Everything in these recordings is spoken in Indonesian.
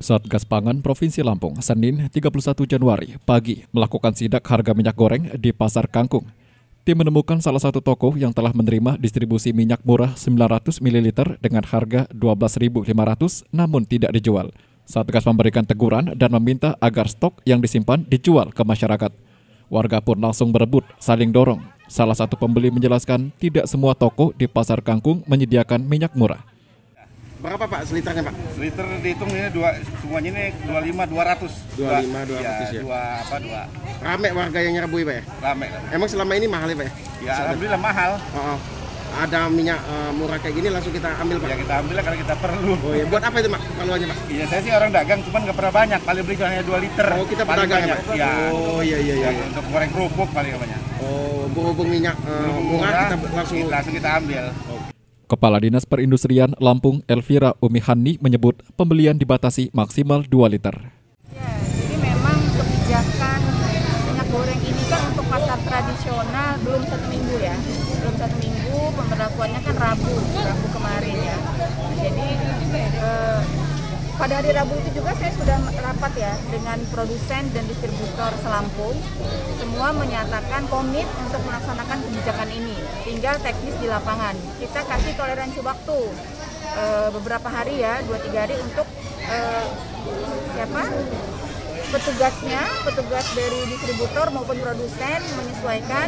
Satgas Pangan Provinsi Lampung, Senin 31 Januari pagi melakukan sidak harga minyak goreng di Pasar Kangkung. Tim menemukan salah satu toko yang telah menerima distribusi minyak murah 900 ml dengan harga 12.500 namun tidak dijual. Satgas memberikan teguran dan meminta agar stok yang disimpan dijual ke masyarakat. Warga pun langsung berebut, saling dorong. Salah satu pembeli menjelaskan tidak semua toko di Pasar Kangkung menyediakan minyak murah. Berapa Pak seliternya Pak? Liter dihitung ini dua semuanya ini 25 200. 25 200 ya. ya. Dua apa dua? Rame warga yang nyerbu Pak ya? Rame. Emang selama ini mahal ya Pak ya? Ya alhamdulillah mahal. Oh, oh. Ada minyak uh, murah kayak gini langsung kita ambil Pak. Ya kita ambil karena kita perlu. Oh iya, buat apa itu Pak? Keperluannya Pak? Iya, saya sih orang dagang cuman nggak pernah banyak, paling beli hanya 2 liter. Oh, kita paling pedagang ya, banyak. Pak? Ya. Oh iya iya iya. Ya, untuk goreng kerupuk paling banyak. Oh, berhubung minyak uh, murah, kita langsung langsung kita ambil. Kepala Dinas Perindustrian Lampung Elvira Umihani menyebut pembelian dibatasi maksimal 2 liter. Ya, jadi memang kebijakan minyak goreng ini kan untuk pasar tradisional belum satu minggu ya, belum satu minggu pemberlakuannya kan Rabu, Rabu kemarin ya. Jadi eh, pada hari Rabu itu juga saya sudah rapat ya dengan produsen dan distributor selampung. Semua menyatakan komit untuk melaksanakan kebijakan ini. Tinggal teknis di lapangan. Kita kasih toleransi waktu e, beberapa hari ya, 2-3 hari untuk e, siapa? petugasnya, petugas dari distributor maupun produsen menyesuaikan,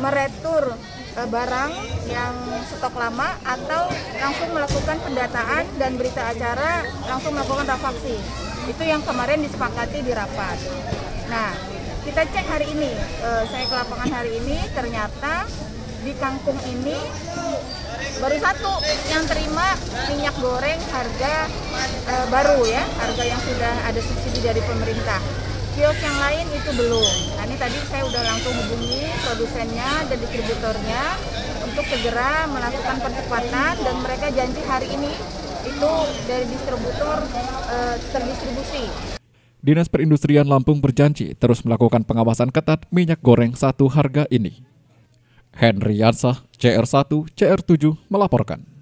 meretur e, barang yang stok lama atau langsung melakukan pendataan dan berita acara langsung melakukan rafaksi. Itu yang kemarin disepakati di rapat. Nah, kita cek hari ini, saya ke lapangan hari ini ternyata di kangkung ini baru satu yang terima minyak goreng harga e, baru ya, harga yang sudah ada subsidi dari pemerintah. Kios yang lain itu belum. Nah ini tadi saya udah langsung hubungi produsennya dan distributornya untuk segera melakukan percepatan dan mereka janji hari ini itu dari distributor e, terdistribusi. Dinas Perindustrian Lampung berjanji terus melakukan pengawasan ketat minyak goreng satu harga ini. Henry Yansah, CR1, CR7 melaporkan.